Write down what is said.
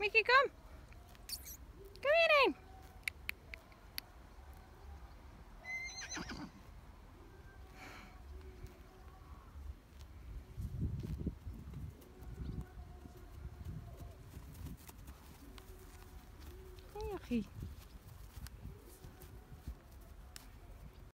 Mickey, kom. Kom hierheen. Hey, jochie.